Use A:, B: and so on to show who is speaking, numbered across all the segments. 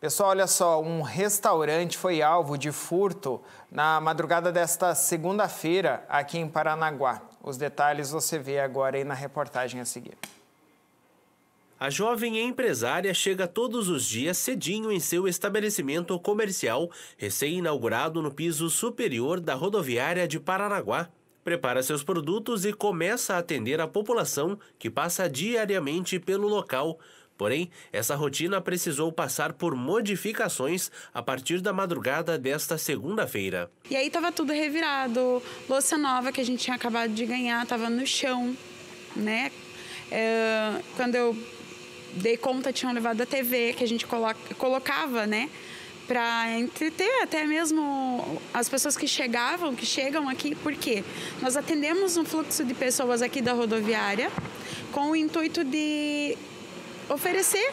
A: Pessoal, olha só, um restaurante foi alvo de furto na madrugada desta segunda-feira aqui em Paranaguá. Os detalhes você vê agora aí na reportagem a seguir.
B: A jovem empresária chega todos os dias cedinho em seu estabelecimento comercial, recém-inaugurado no piso superior da rodoviária de Paranaguá. Prepara seus produtos e começa a atender a população que passa diariamente pelo local. Porém, essa rotina precisou passar por modificações a partir da madrugada desta segunda-feira.
C: E aí estava tudo revirado, louça nova que a gente tinha acabado de ganhar estava no chão, né? É, quando eu dei conta, tinham levado a TV que a gente coloca, colocava, né? Para entreter até mesmo as pessoas que chegavam, que chegam aqui, porque nós atendemos um fluxo de pessoas aqui da rodoviária com o intuito de oferecer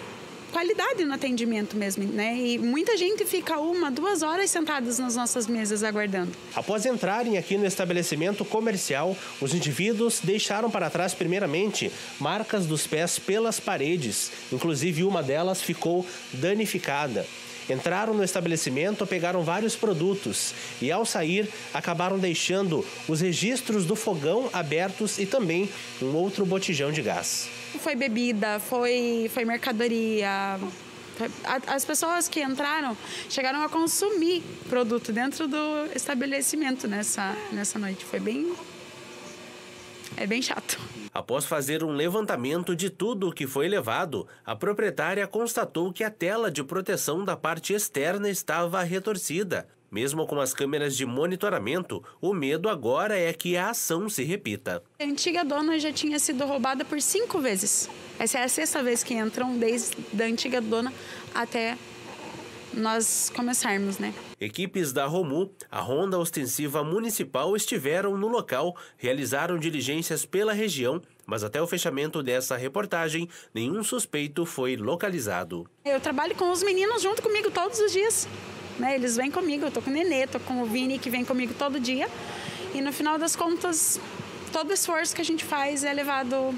C: qualidade no atendimento mesmo, né? E muita gente fica uma, duas horas sentadas nas nossas mesas aguardando.
B: Após entrarem aqui no estabelecimento comercial, os indivíduos deixaram para trás, primeiramente, marcas dos pés pelas paredes. Inclusive, uma delas ficou danificada. Entraram no estabelecimento, pegaram vários produtos e, ao sair, acabaram deixando os registros do fogão abertos e também um outro botijão de gás.
C: Foi bebida, foi, foi mercadoria. As pessoas que entraram chegaram a consumir produto dentro do estabelecimento nessa, nessa noite. Foi bem. É bem chato.
B: Após fazer um levantamento de tudo o que foi levado, a proprietária constatou que a tela de proteção da parte externa estava retorcida. Mesmo com as câmeras de monitoramento, o medo agora é que a ação se repita.
C: A antiga dona já tinha sido roubada por cinco vezes. Essa é a sexta vez que entram desde a antiga dona até nós começarmos, né?
B: Equipes da Romu, a Ronda Ostensiva Municipal, estiveram no local, realizaram diligências pela região, mas até o fechamento dessa reportagem, nenhum suspeito foi localizado.
C: Eu trabalho com os meninos junto comigo todos os dias. Né? Eles vêm comigo, eu tô com o Nenê, tô com o Vini, que vem comigo todo dia. E no final das contas, todo esforço que a gente faz é levado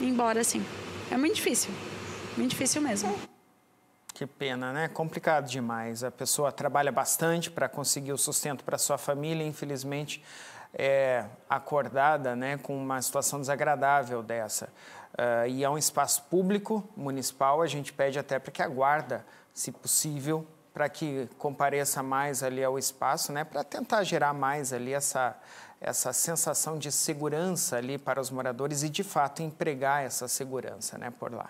C: embora, assim. É muito difícil, muito difícil mesmo.
A: Que pena, né? Complicado demais. A pessoa trabalha bastante para conseguir o sustento para sua família, infelizmente é acordada, né, com uma situação desagradável dessa. Uh, e é um espaço público municipal. A gente pede até para que a guarda, se possível, para que compareça mais ali ao espaço, né, para tentar gerar mais ali essa essa sensação de segurança ali para os moradores e de fato empregar essa segurança, né, por lá.